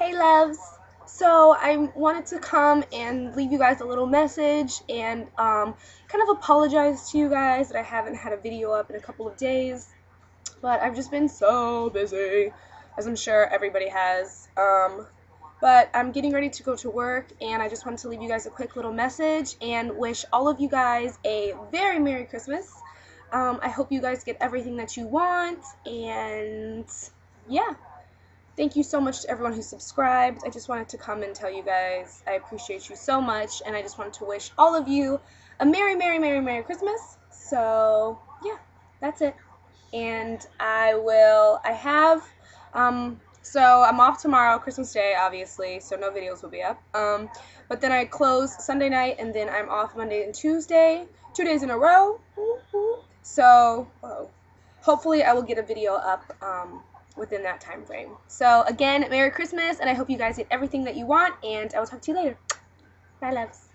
Hey loves! So I wanted to come and leave you guys a little message and um, kind of apologize to you guys that I haven't had a video up in a couple of days. But I've just been so busy, as I'm sure everybody has. Um, but I'm getting ready to go to work and I just wanted to leave you guys a quick little message and wish all of you guys a very Merry Christmas. Um, I hope you guys get everything that you want and yeah. Thank you so much to everyone who subscribed. I just wanted to come and tell you guys I appreciate you so much, and I just wanted to wish all of you a Merry, Merry, Merry, Merry Christmas. So, yeah, that's it. And I will, I have, um, so I'm off tomorrow, Christmas Day, obviously, so no videos will be up. Um, but then I close Sunday night, and then I'm off Monday and Tuesday, two days in a row. So, whoa. hopefully I will get a video up, um, within that time frame. So again, Merry Christmas, and I hope you guys get everything that you want, and I will talk to you later. Bye, loves.